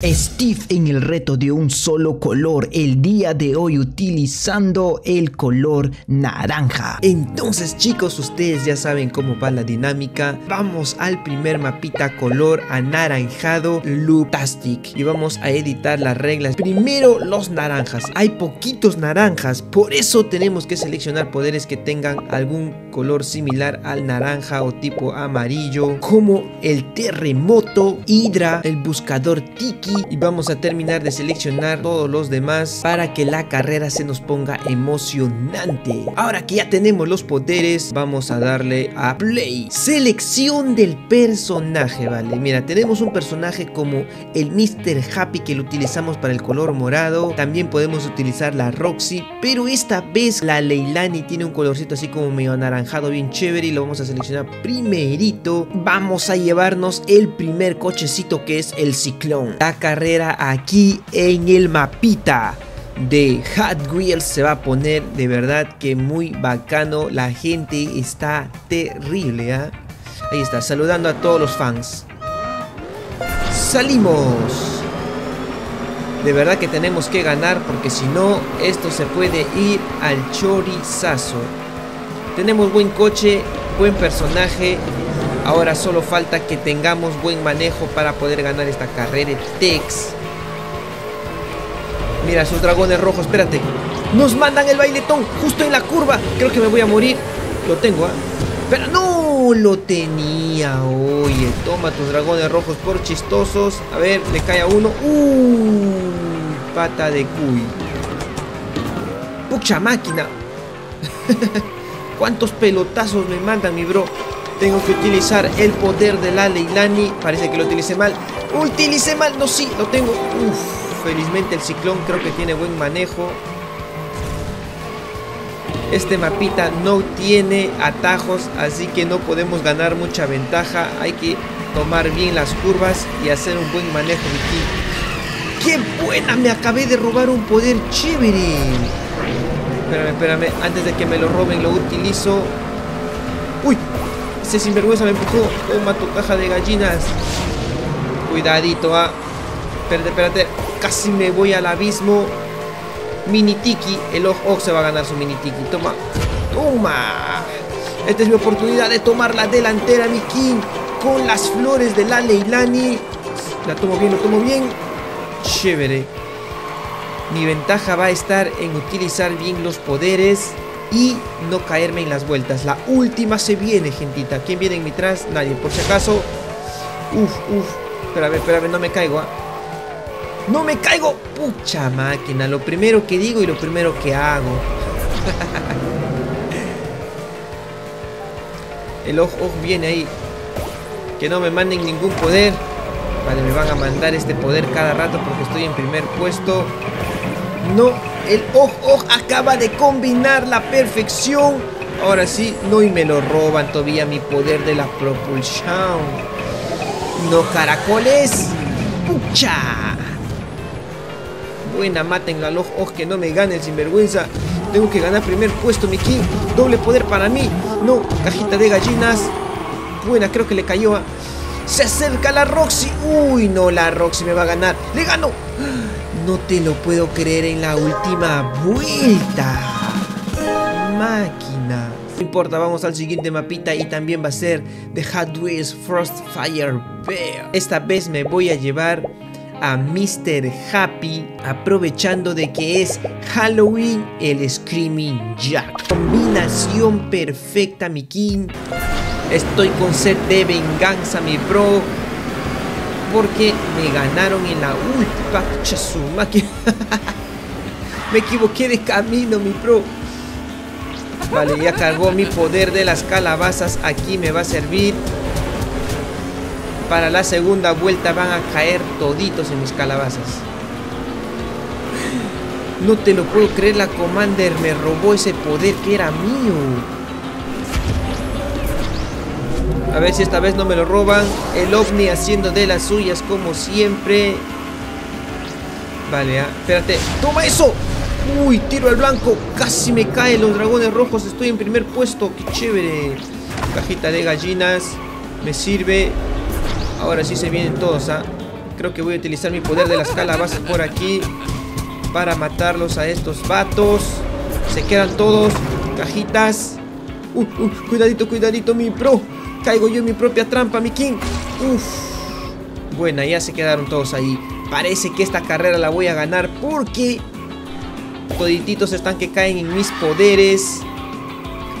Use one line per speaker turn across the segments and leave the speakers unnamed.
Steve en el reto de un solo color el día de hoy utilizando el color naranja. Entonces chicos ustedes ya saben cómo va la dinámica. Vamos al primer mapita color anaranjado Looptastic y vamos a editar las reglas. Primero los naranjas. Hay poquitos naranjas por eso tenemos que seleccionar poderes que tengan algún color similar al naranja o tipo amarillo como el terremoto, Hydra, el buscador Tiki y vamos a terminar de seleccionar todos los demás para que la carrera se nos ponga emocionante. Ahora que ya tenemos los poderes, vamos a darle a play. Selección del personaje, vale. Mira, tenemos un personaje como el Mr. Happy que lo utilizamos para el color morado. También podemos utilizar la Roxy, pero esta vez la Leilani tiene un colorcito así como medio anaranjado, bien chévere y lo vamos a seleccionar primerito. Vamos a llevarnos el primer cochecito que es el Ciclón carrera aquí en el mapita de Hot Wheels se va a poner de verdad que muy bacano. La gente está terrible. ¿ah? Ahí está, saludando a todos los fans. Salimos. De verdad que tenemos que ganar porque si no, esto se puede ir al chorizazo. Tenemos buen coche, buen personaje, Ahora solo falta que tengamos buen manejo para poder ganar esta carrera. Tex. Mira, sus dragones rojos, espérate. Nos mandan el bailetón justo en la curva. Creo que me voy a morir. Lo tengo, ¿ah? Pero no lo tenía. Oye, toma tus dragones rojos por chistosos. A ver, le cae a uno. Uh, pata de cuy. Pucha máquina. ¿Cuántos pelotazos me mandan, mi bro? Tengo que utilizar el poder de la Leilani. Parece que lo utilicé mal. ¡Utilicé mal! No, sí, lo tengo. Uf, felizmente el ciclón creo que tiene buen manejo. Este mapita no tiene atajos, así que no podemos ganar mucha ventaja. Hay que tomar bien las curvas y hacer un buen manejo aquí. ¡Qué buena! Me acabé de robar un poder chévere. Espérame, espérame. Antes de que me lo roben, lo utilizo. Ese sinvergüenza me empujó. Toma tu caja de gallinas. Cuidadito, ah. Espérate, espérate. Casi me voy al abismo. Mini Tiki. El ojo se va a ganar su mini Tiki. Toma. Toma. Esta es mi oportunidad de tomar la delantera, mi King. Con las flores de la Leilani. La tomo bien, lo tomo bien. Chévere. Mi ventaja va a estar en utilizar bien los poderes y no caerme en las vueltas. La última se viene, gentita. ¿Quién viene en mi tras? Nadie. Por si acaso. Uf, uf. Espérame, espérame, no me caigo. ¿ah? ¡No me caigo! Pucha máquina. Lo primero que digo y lo primero que hago. El ojo, ojo viene ahí. Que no me manden ningún poder. Vale, me van a mandar este poder cada rato porque estoy en primer puesto. No el Oh Oh acaba de combinar la perfección. Ahora sí, no y me lo roban todavía mi poder de la propulsión. No caracoles. ¡Pucha! Buena, maten al Oh Oh que no me gane el sinvergüenza. Tengo que ganar primer puesto, mi. Doble poder para mí. No, cajita de gallinas. Buena, creo que le cayó a... Se acerca la Roxy. Uy, no, la Roxy me va a ganar. ¡Le gano! No te lo puedo creer en la última vuelta. Máquina. No importa, vamos al siguiente mapita y también va a ser The Hot Wheels Frostfire Bear. Esta vez me voy a llevar a Mr. Happy aprovechando de que es Halloween el Screaming Jack. Combinación perfecta mi king. Estoy con sed de venganza mi bro porque me ganaron en la última me equivoqué de camino, mi pro. Vale, ya cargó mi poder de las calabazas. Aquí me va a servir. Para la segunda vuelta van a caer toditos en mis calabazas. No te lo puedo creer, la Commander me robó ese poder que era mío. A ver si esta vez no me lo roban. El ovni haciendo de las suyas como siempre. Vale, ah, espérate. ¡Toma eso! Uy, tiro al blanco. Casi me caen los dragones rojos. Estoy en primer puesto. ¡Qué chévere! Cajita de gallinas. Me sirve. Ahora sí se vienen todos, ¿ah? Creo que voy a utilizar mi poder de las calabazas por aquí. Para matarlos a estos vatos. Se quedan todos. Cajitas. Uh, uh, cuidadito, cuidadito, mi pro. Caigo yo en mi propia trampa, mi king. Uf. Buena, ya se quedaron todos ahí. Parece que esta carrera la voy a ganar porque todititos están que caen en mis poderes.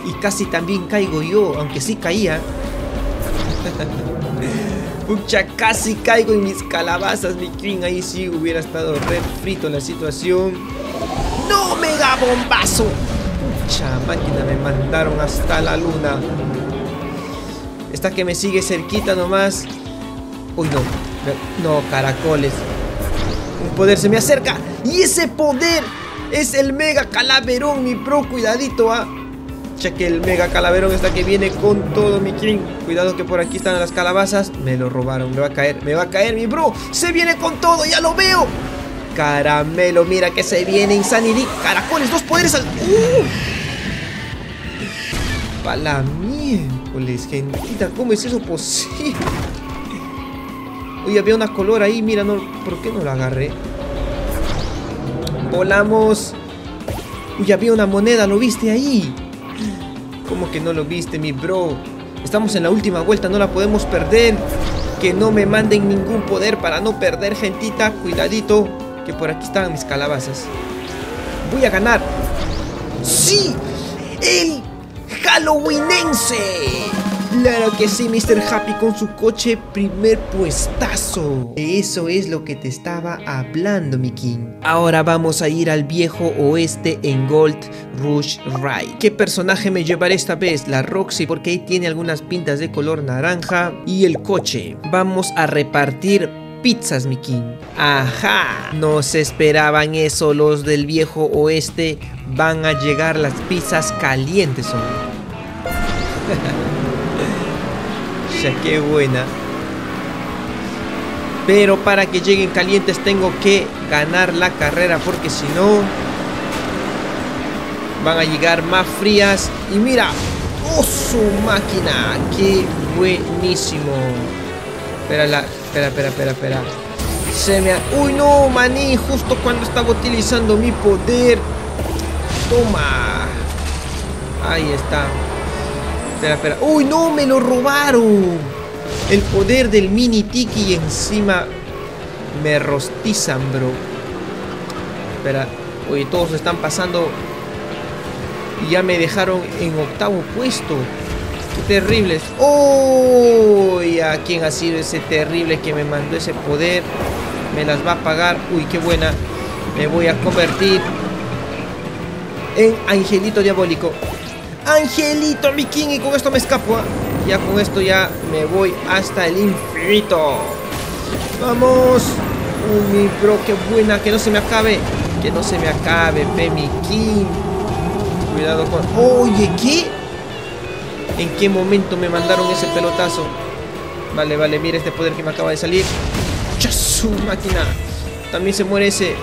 Y casi también caigo yo, aunque sí caía. Pucha, casi caigo en mis calabazas, mi king. Ahí sí hubiera estado re frito la situación. ¡No, mega bombazo! Pucha, máquina, me mandaron hasta la luna. Esta que me sigue cerquita nomás. Uy, no. No, caracoles. Un poder se me acerca. Y ese poder es el mega calaverón, mi pro. Cuidadito, ¿ah? que el mega calaverón está que viene con todo, mi king. Cuidado que por aquí están las calabazas. Me lo robaron, me va a caer, me va a caer, mi bro. Se viene con todo, ya lo veo. Caramelo, mira que se viene Insanity. Caracoles, dos poderes al. ¡Uh! Para miércoles, gentita, ¿cómo es eso posible? Uy, había una color ahí, mira, no, ¿por qué no la agarré? Volamos. Uy, había una moneda, ¿lo viste ahí? ¿Cómo que no lo viste, mi bro? Estamos en la última vuelta, no la podemos perder. Que no me manden ningún poder para no perder, gentita. Cuidadito, que por aquí están mis calabazas. Voy a ganar. ¡Sí! ¡El Halloweenense! Claro que sí, Mr. Happy con su coche primer puestazo. Eso es lo que te estaba hablando, mi king. Ahora vamos a ir al viejo oeste en Gold Rush Ride. ¿Qué personaje me llevaré esta vez? La Roxy, porque ahí tiene algunas pintas de color naranja. Y el coche. Vamos a repartir pizzas, mi king. Ajá, no se esperaban eso los del viejo oeste. Van a llegar las pizzas calientes, hombre. ya qué buena. Pero para que lleguen calientes tengo que ganar la carrera porque si no van a llegar más frías. Y mira, ¡oh su máquina! ¡Qué buenísimo! Espera, la, espera, espera, espera, espera. Se me... ¡Uy, no, maní! Justo cuando estaba utilizando mi poder. Toma. Ahí está. Espera, espera. ¡Uy, no! ¡Me lo robaron! El poder del mini tiki y encima me rostizan, bro. Espera. Uy, todos están pasando. Y ya me dejaron en octavo puesto. ¡Qué terribles! ¡Uy! ¿A quién ha sido ese terrible que me mandó ese poder? Me las va a pagar. ¡Uy, qué buena! Me voy a convertir en angelito diabólico. Angelito, mi king. Y con esto me escapo. ¿ah? Ya con esto ya me voy hasta el infinito. Vamos. Uy, mi bro, qué buena. Que no se me acabe. Que no se me acabe, pe, mi king. Cuidado con... Oye, ¿qué? ¿En qué momento me mandaron ese pelotazo? Vale, vale, mira este poder que me acaba de salir. su máquina! También se muere ese.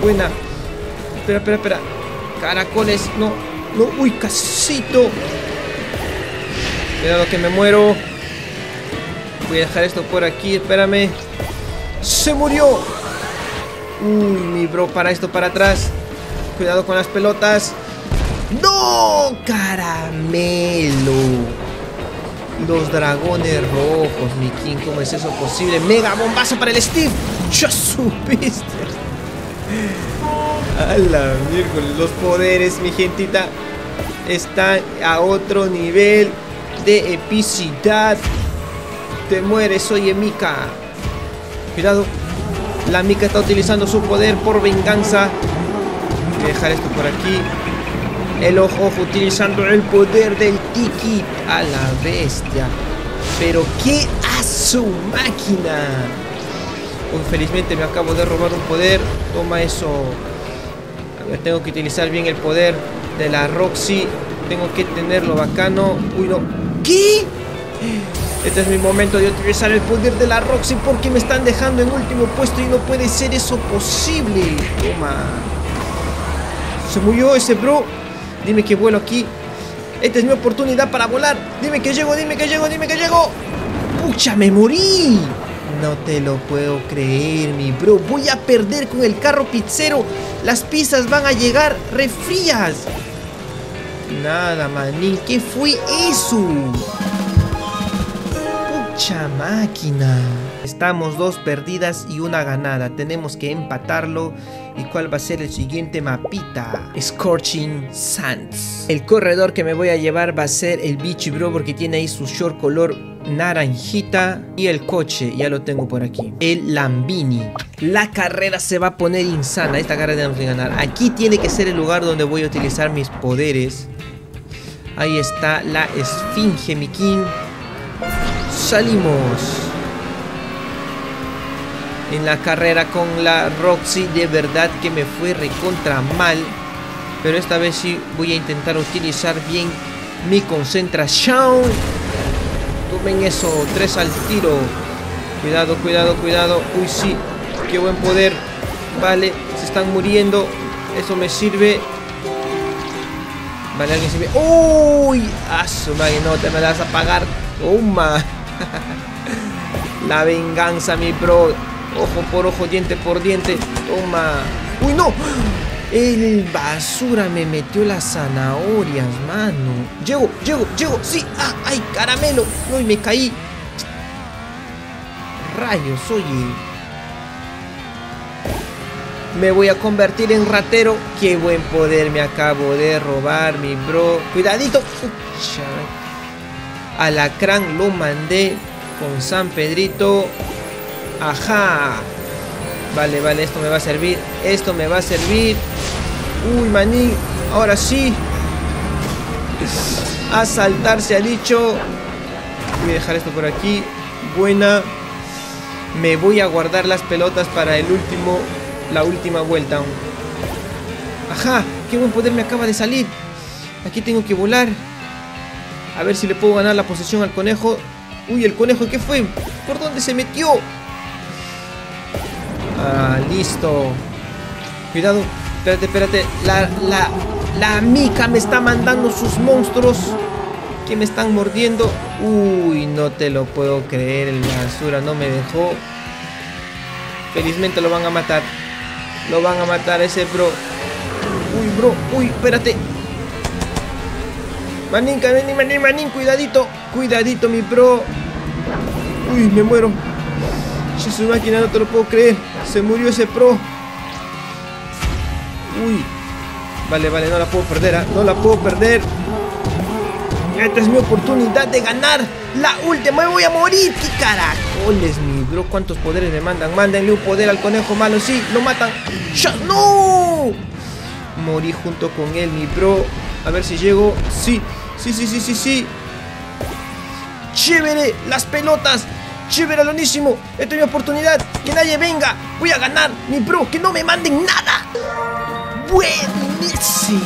Buena. Espera, espera, espera. Caracoles, no. No, uy, casito. Cuidado que me muero. Voy a dejar esto por aquí, espérame. ¡Se murió! Uy, mi bro, para esto, para atrás. Cuidado con las pelotas. ¡No! ¡Caramelo! Los dragones rojos, mi king, ¿cómo es eso posible? ¡Mega bombazo para el Steve! ¡Ya supiste! A la miércoles, los poderes, mi gentita, están a otro nivel de epicidad. Te mueres, oye, Mika. Cuidado. La Mika está utilizando su poder por venganza. Voy a dejar esto por aquí. El ojo utilizando el poder del Tiki a la bestia. Pero qué a su máquina. Infelizmente me acabo de robar un poder. Toma eso. Ver, tengo que utilizar bien el poder de la Roxy. Tengo que tenerlo bacano. Uy, no. ¿Qué? Este es mi momento de utilizar el poder de la Roxy porque me están dejando en último puesto y no puede ser eso posible. Toma. Se murió ese bro. Dime que vuelo aquí. Esta es mi oportunidad para volar. Dime que llego, dime que llego, dime que llego. Pucha, me morí. No te lo puedo creer, mi bro. Voy a perder con el carro pizzero. Las pizzas van a llegar refrías. Nada, manín. ¿Qué fue eso? Pucha máquina. Estamos dos perdidas y una ganada. Tenemos que empatarlo. ¿Y cuál va a ser el siguiente mapita? Scorching Sands. El corredor que me voy a llevar va a ser el Beachy Bro porque tiene ahí su short color naranjita. Y el coche, ya lo tengo por aquí. El Lambini. La carrera se va a poner insana. Esta carrera tenemos que ganar. Aquí tiene que ser el lugar donde voy a utilizar mis poderes. Ahí está la Esfinge, mi king. Salimos en la carrera con la Roxy. De verdad que me fue recontra mal. Pero esta vez sí voy a intentar utilizar bien mi concentración. Tomen eso, tres al tiro. Cuidado, cuidado, cuidado. Uy, sí, qué buen poder. Vale, se están muriendo. Eso me sirve. Vale, alguien se ve. ¡Uy! ¡Ah, no te me vas a pagar! ¡Toma! La venganza, mi pro. Ojo por ojo, diente por diente. Toma. ¡Uy, no! El basura me metió las zanahorias, mano. Llego, llego, llego. Sí. ¡Ah! ¡Ay, caramelo! ¡No! me caí. Rayos, oye. Me voy a convertir en ratero. Qué buen poder me acabo de robar, mi bro. Cuidadito. Alacrán lo mandé con San Pedrito. Ajá. Vale, vale, esto me va a servir. Esto me va a servir. Uy, maní. Ahora sí. A saltar se ha dicho. Voy a dejar esto por aquí. Buena. Me voy a guardar las pelotas para el último. La última vuelta. Ajá. Qué buen poder me acaba de salir. Aquí tengo que volar. A ver si le puedo ganar la posesión al conejo. Uy, el conejo, ¿qué fue? ¿Por dónde se metió? Ah, listo. Cuidado. Espérate, espérate. La, la, la mica me está mandando sus monstruos. Que me están mordiendo. Uy, no te lo puedo creer. El basura no me dejó. Felizmente lo van a matar. Lo van a matar ese bro. Uy, bro. Uy, espérate. Manín, manín, manín, manín. Cuidadito. Cuidadito, mi bro. Uy, me muero. Si su máquina no te lo puedo creer. Se murió ese pro. Uy. Vale, vale, no la puedo perder, ¿ah? No la puedo perder. Esta es mi oportunidad de ganar. La última, me voy a morir. ¿Qué caracoles, mi bro? ¿Cuántos poderes me mandan? Mándenle un poder al conejo malo. Sí, lo matan. ¡No! Morí junto con él, mi bro. A ver si llego. Sí, sí, sí, sí, sí, sí. Chévere, las pelotas. Chévere, lonísimo. Esta es mi oportunidad. Que nadie venga. Voy a ganar. Mi bro, que no me manden nada. Buenísimo.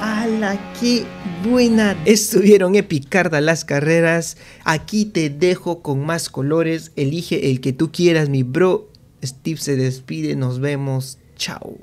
¡Hala, qué buena! Estuvieron epicardas las carreras. Aquí te dejo con más colores. Elige el que tú quieras, mi bro. Steve se despide. Nos vemos. Chao.